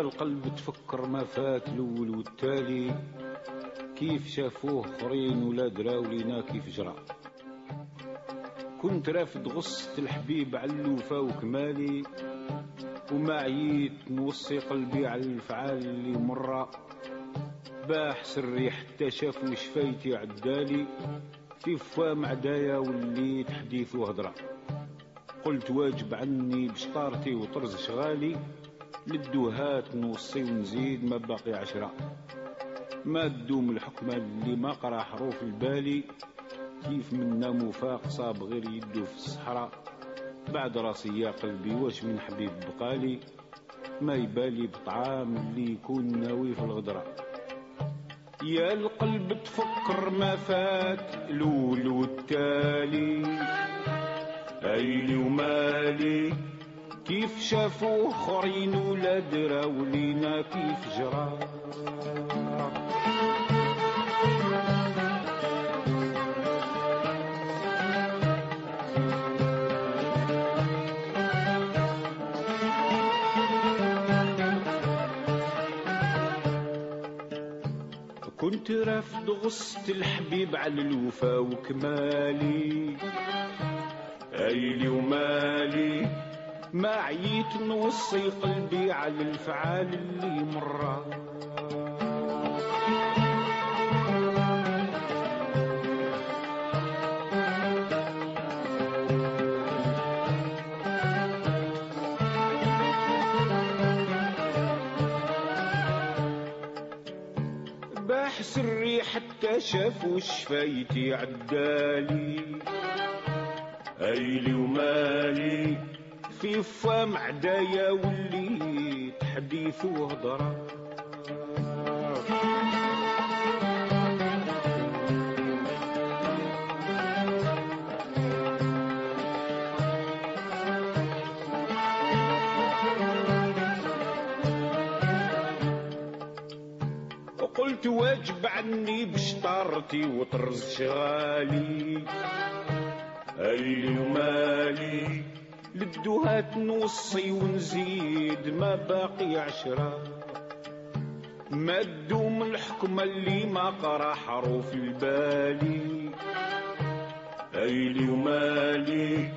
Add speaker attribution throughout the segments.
Speaker 1: القلب تفكر ما فات الأول والتالي. كيف شافوه آخرين ولا دراو لينا كيف جرى. كنت رافد غصة الحبيب على الوفا وكمالي. وما عييت نوصي قلبي على الفعال اللي مرة. باح سري حتى شافوا شفايتي عدالي في فام عدايا وليت حديث وهضرة قلت واجب عني بشطارتي وطرز شغالي للدوهات نوصي ونزيد ما باقي عشرة. ما تدوم الحكمة اللي ما قرأ حروف البالي. كيف منا مفاق صاب غير يدو في الصحراء. بعد راسي يا قلبي واش من حبيب بقالي؟ ما يبالي بطعام اللي يكون ناوي في الغدرة. يا القلب تفكر ما فات الأول والتالي ايلي ومالي كيف شافوا اخرين ولا دراو لينا كيف جرى. كنت رافد غصة الحبيب على الوفا وكمالي. أيلي ومالي. ما عييت نوصي قلبي على الفعال اللي مرة. سري حتى شافوا شفايتي عدالي. أيلي ومالي في فم عدايا وليت حديث وهضرة وقلت واجب عني بشطارتي وطرز شغالي. ايلي ومالي للدوهات نوصي ونزيد ما باقي عشرة. ما تدوم الحكمة اللي ما قرأ حروف البالي. أيلي ومالي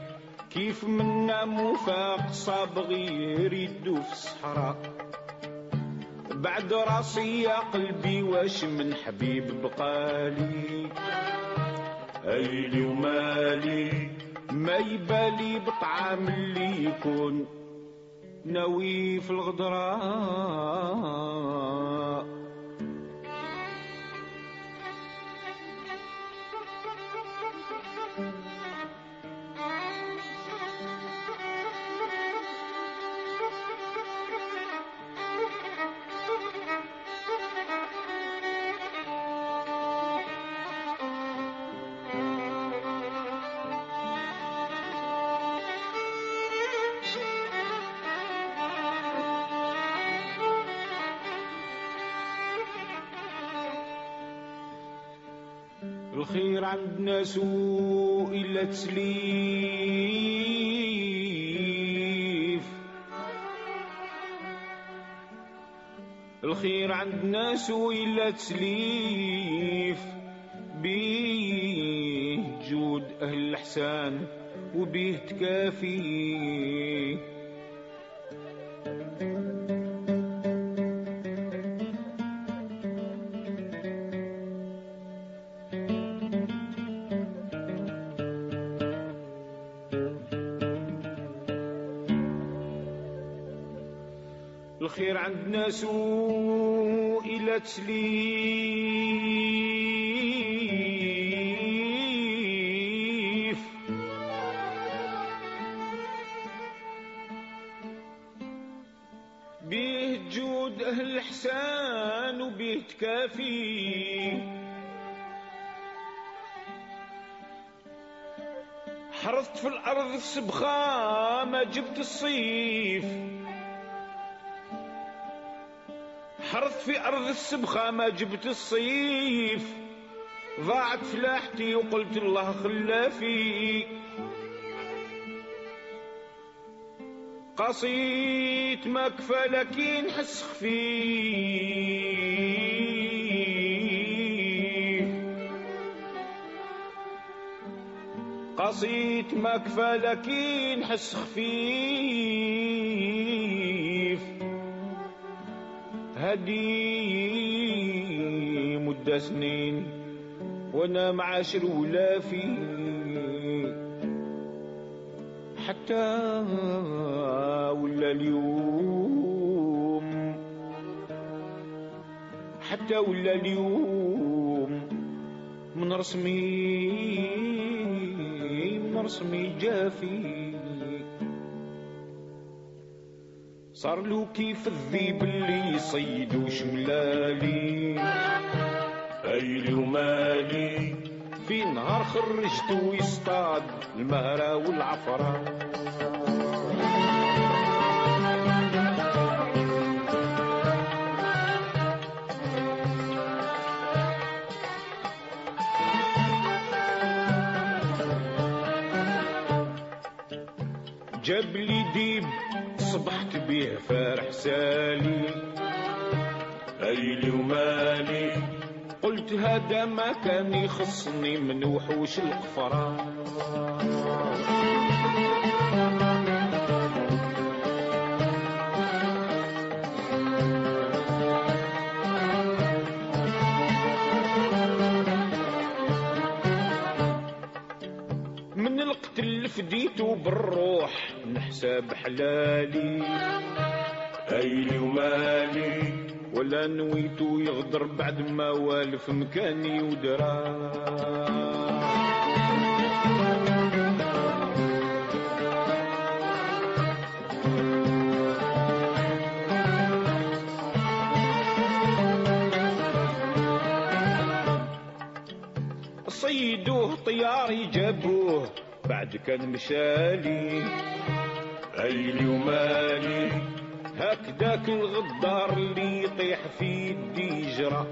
Speaker 1: كيف منا مفاق صاب غير يدو في الصحراء. بعد راسي يا قلبي واش من حبيب بقالي. أيلي ومالي ما يبالي بطعام اللي يكون ناوي في الغدراء الخير عندنا سوء إلا تسليف الخير عندنا سوء إلا تسليف بيه جود أهل الإحسان وبيه تكافي الخير عندنا سوء إلى تسليف. بيه جود أهل الإحسان وبيه تكافي. حرثت في الأرض السبخة ما جبت الصيف. حرثت في أرض السبخة ما جبت الصيف. ضاعت فلاحتي وقلت الله خلافي قصيت ما كفى لكن نحس خفيف. قصيت ما كفى لكن نحس خفيف. هدي مدة سنين وأنا معاشر ولافي. حتى ولا اليوم حتى ولا اليوم من رسمي من رسمي جافي. صار له كيف الذيب اللي يصيد وشملالي
Speaker 2: ايلي ومالي
Speaker 1: في نهار خرجت ويصطاد المهرة والعفرة. جاب لي ديب صبحت بيه فرح سالي.
Speaker 2: ايلي ومالي؟
Speaker 1: قلت هذا ما كان يخصني من وحوش القفرة. من القتل فديته بالروح نحسب حلالي
Speaker 2: ايلي ومالي.
Speaker 1: ولا نويتو يغدر بعد ما والف مكاني ودرا. صيدوه طياري جابوه بعد كان مشالي.
Speaker 2: ايلي ومالي
Speaker 1: هكذاك الغدار اللي يطيح في يجرى